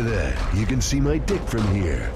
at that. You can see my dick from here.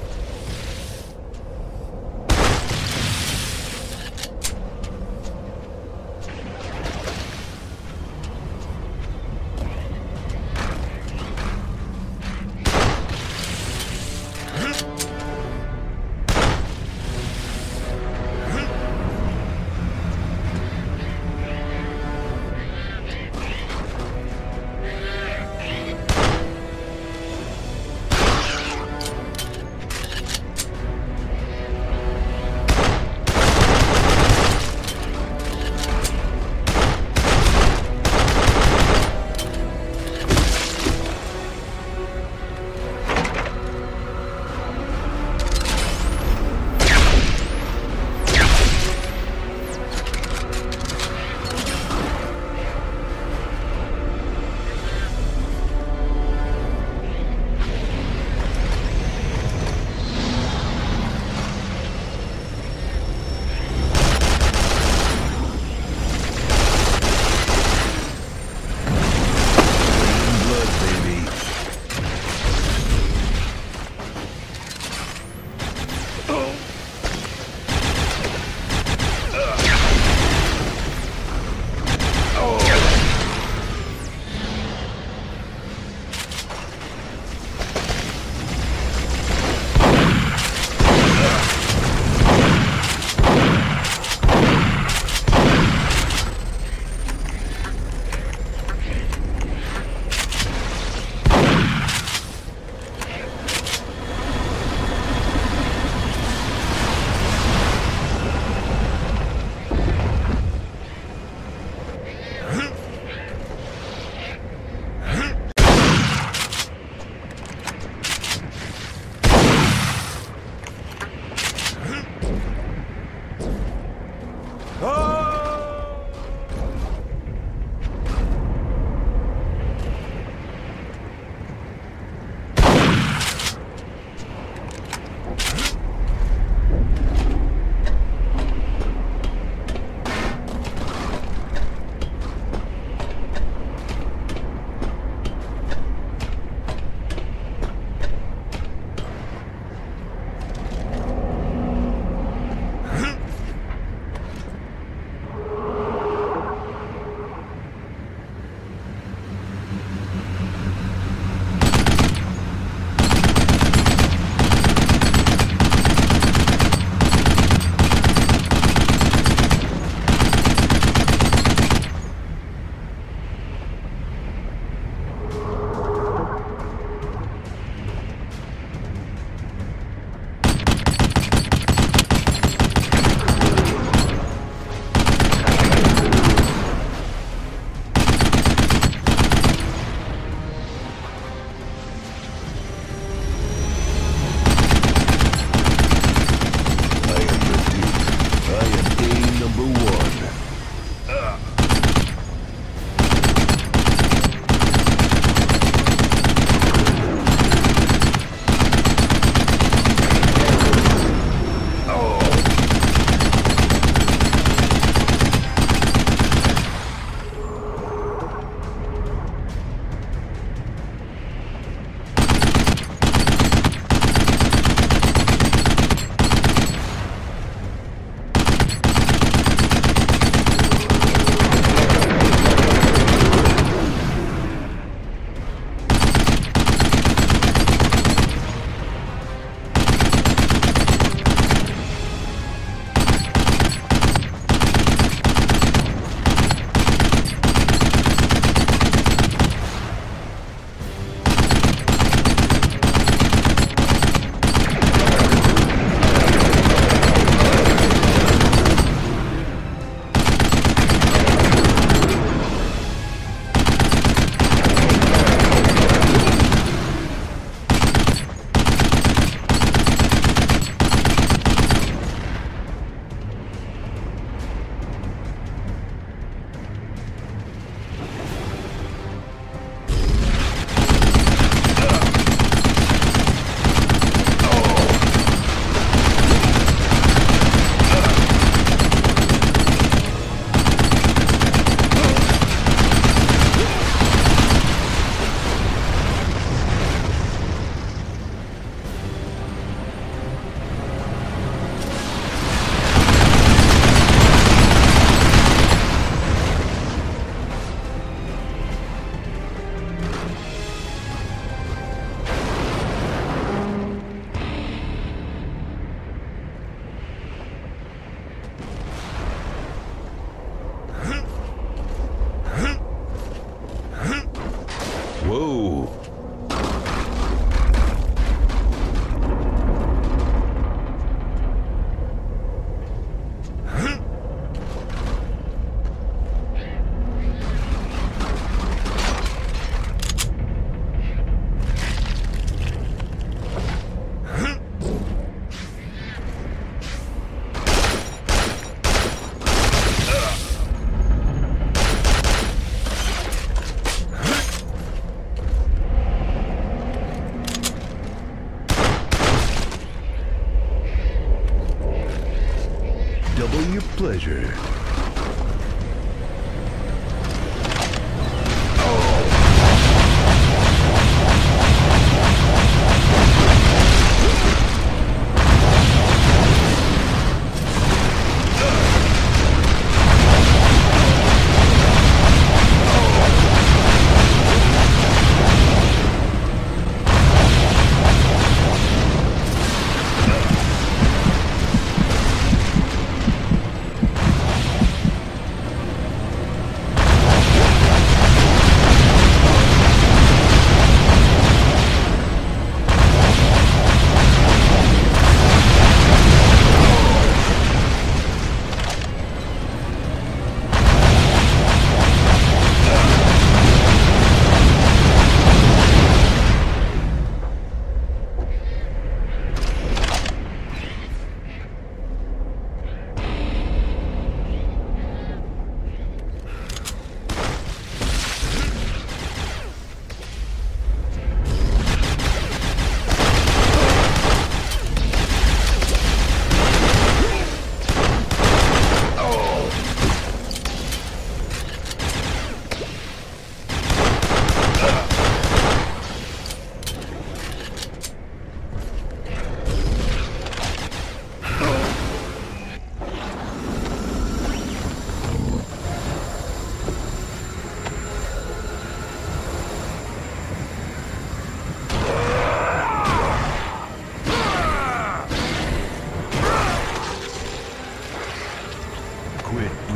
Your pleasure.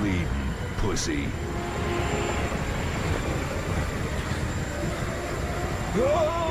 Bleeding, pussy. Oh!